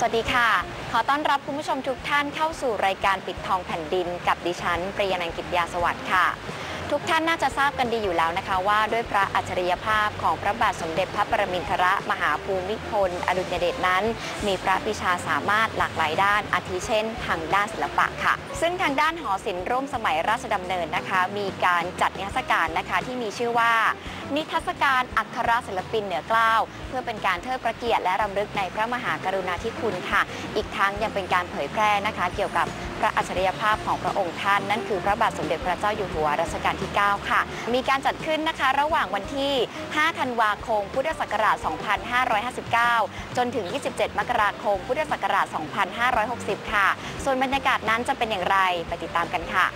สวัสดีค่ะ ขอต้อนรับคุณผู้ชมทุกท่านเข้าสู่รายการปิดทองแผ่นดิน กับดิฉันปริยานันท์กิตยาสวัสดิ์ค่ะ ทุกท่านน่าจะทราบกันดีอยู่แล้วนะคะ ว่าด้วยพระอัจฉริยภาพของพระบาทสมเด็จพระปรมินทรมหาภูมิพล อดุลยเดชนั้น มีพระวิชาสามารถหลากหลายด้านอาทิเช่น ทางด้านศิลปะค่ะ ซึ่งทางด้านหอศิลป์ร่วมสมัยราชดำเนินนะคะ มีการจัดนิทรรศการนะคะที่มีชื่อว่า นิทรรศการอัครศิลปินเหนือเกล้าเพื่อเป็นการเทิดพระเกียรติและรำลึกในพระมหากรุณาธิคุณค่ะ อีกทั้งยังเป็นการเผยแพร่นะคะ เกี่ยวกับพระอัจฉริยภาพของพระองค์ท่าน นั่นคือพระบาทสมเด็จพระเจ้าอยู่หัวรัชกาลที่ 9 ค่ะ มีการจัดขึ้นนะคะระหว่างวันที่ 5 ธันวาคม พุทธศักราช 2559 จนถึง 27 มกราคม พุทธศักราช 2560 ค่ะ ส่วนบรรยากาศนั้นจะเป็นอย่างไรไปติดตามกันค่ะ